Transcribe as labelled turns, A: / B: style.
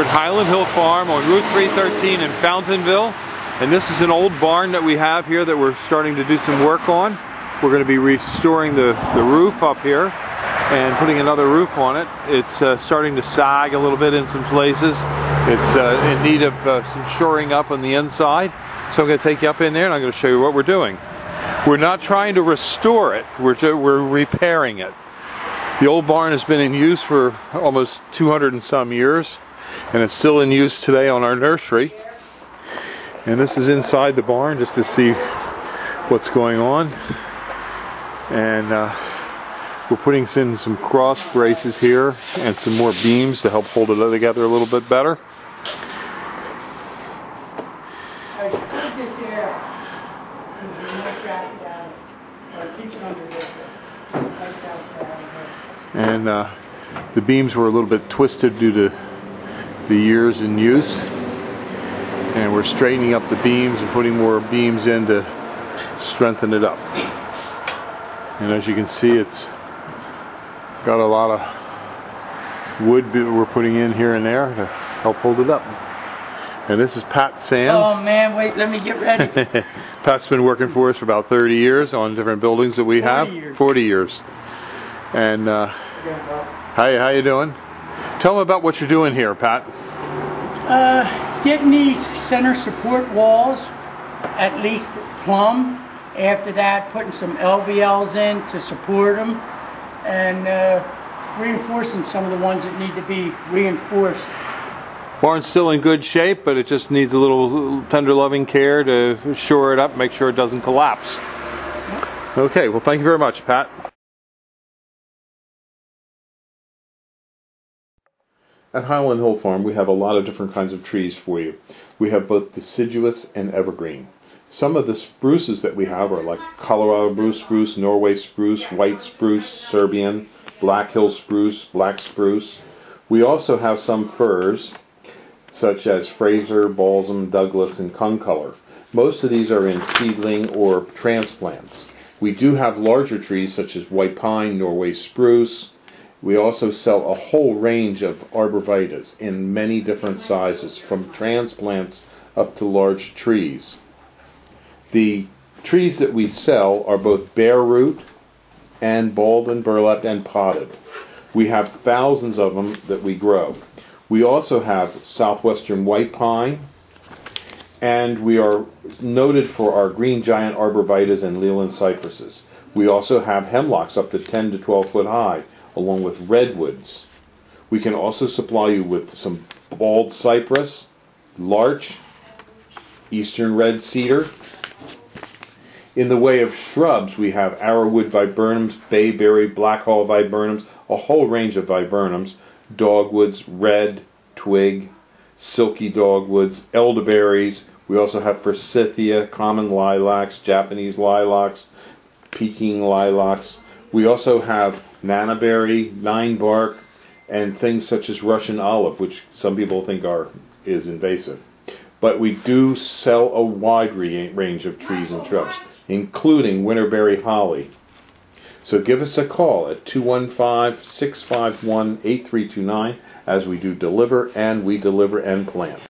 A: We're at Highland Hill Farm on Route 313 in Fountainville. And this is an old barn that we have here that we're starting to do some work on. We're going to be restoring the, the roof up here and putting another roof on it. It's uh, starting to sag a little bit in some places. It's uh, in need of uh, some shoring up on the inside. So I'm going to take you up in there and I'm going to show you what we're doing. We're not trying to restore it, we're, we're repairing it. The old barn has been in use for almost 200 and some years and it's still in use today on our nursery. And this is inside the barn just to see what's going on. And uh, we're putting in some cross braces here and some more beams to help hold it together a little bit better. And uh, the beams were a little bit twisted due to the years in use. And we're straightening up the beams and putting more beams in to strengthen it up. And as you can see, it's got a lot of wood we're putting in here and there to help hold it up. And this is Pat Sands.
B: Oh man, wait, let me get ready.
A: Pat's been working for us for about 30 years on different buildings that we
B: 40
A: have.
B: Years.
A: 40 years. And uh, hi, how you doing? Tell them about what you're doing here, Pat.
B: Uh, getting these center support walls at least plumb. After that, putting some LVLs in to support them, and uh, reinforcing some of the ones that need to be reinforced.
A: Barn's still in good shape, but it just needs a little tender loving care to shore it up, make sure it doesn't collapse. Okay, well thank you very much, Pat. At Highland Hill Farm, we have a lot of different kinds of trees for you. We have both deciduous and evergreen. Some of the spruces that we have are like Colorado blue spruce, Norway spruce, white spruce, Serbian, Black Hill spruce, black spruce. We also have some firs, such as Fraser, Balsam, Douglas, and Concolor. Most of these are in seedling or transplants. We do have larger trees such as white pine, Norway spruce. We also sell a whole range of arborvitaes in many different sizes, from transplants up to large trees. The trees that we sell are both bare root and balled and burlapped and potted. We have thousands of them that we grow. We also have southwestern white pine, and we are noted for our green giant arborvitaes and Leyland cypresses. We also have hemlocks up to 10 to 12 foot high, along with redwoods. We can also supply you with some bald cypress, larch, eastern red cedar, in the way of shrubs, we have arrowwood viburnums, bayberry, blackhaw viburnums, a whole range of viburnums, dogwoods, red, twig, silky dogwoods, elderberries. We also have forsythia, common lilacs, Japanese lilacs, Peking lilacs. We also have nannyberry, nine bark, and things such as Russian olive, which some people think are is invasive. But we do sell a wide range of trees and shrubs including winterberry holly. So give us a call at 215 651 8329 as we do deliver and we deliver and plant.